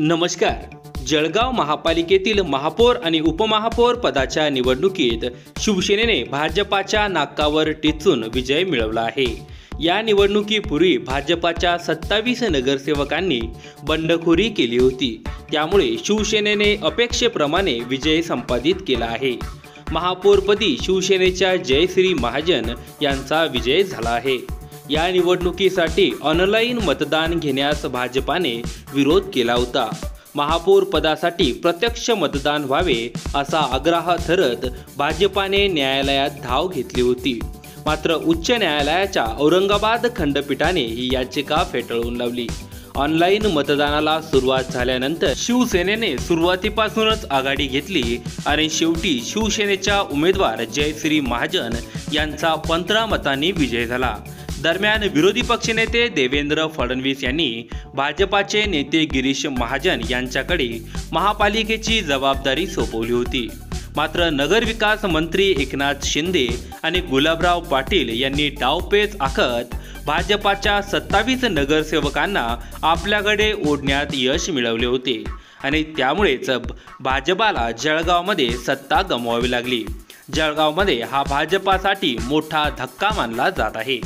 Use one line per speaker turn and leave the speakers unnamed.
नमस्कार. जळगाव महापालिकेतील महापौर आणि उपमहापौर पदाच्या निवडणुकीत शिवसेनेने भाजपाच्या नाकावर टिचून विजय मिळवला आहे. या निवडणुकीपूर्वी भाजपाच्या सत्तावीस नगरसेवकांनी बंडखोरी केली होती. त्यामुळे शिवसेनेने अपेक्षेप्रमाणे विजय संपादित केला आहे. महापौरपदी शिवसेनेच्या जयश्री महाजन यांचा विजय झाला आहे. या निवडणुकीसाठी ऑनलाईन मतदान घेण्यास भाजपाने विरोध केला होता. महापौर पदासाठी प्रत्यक्ष मतदान व्हावे असा आग्रह धरत भाजपाने न्यायालयात धाव घेतली होती. मात्र उच्च न्यायालयाच्या औरंगाबाद खंडपीठाने ही याचिका फेटाळून लावली. ऑनलाईन मतदानाला सुरुवात झाल्यानंतर शिवसेनेने सुरुवातीपासूनच आघाडी घेतली आणि शेवटी शिवसेनेच्या उमेदवार जयश्री महाजन यांचा पंधरा मतांनी विजय झाला. दरम्यान विरोधी पक्षनेते देवेंद्र फडणवीस यांनी भाजपाचे नेते गिरीश महाजन यांच्याकडे महापालिकेची जबाबदारी सोपवली होती. मात्र नगरविकास मंत्री एकनाथ शिंदे आणि गुलाबराव पाटील यांनी डावपेच आखत भाजपाच्या सत्तावीस नगरसेवकांना आपल्याकडे ओढण्यात यश मिळवले होते आणि त्यामुळेच भाजपाला जळगावमध्ये सत्ता गमवावी लागली. जळगावमध्ये हा भाजपासाठी मोठा धक्का मानला जात आहे.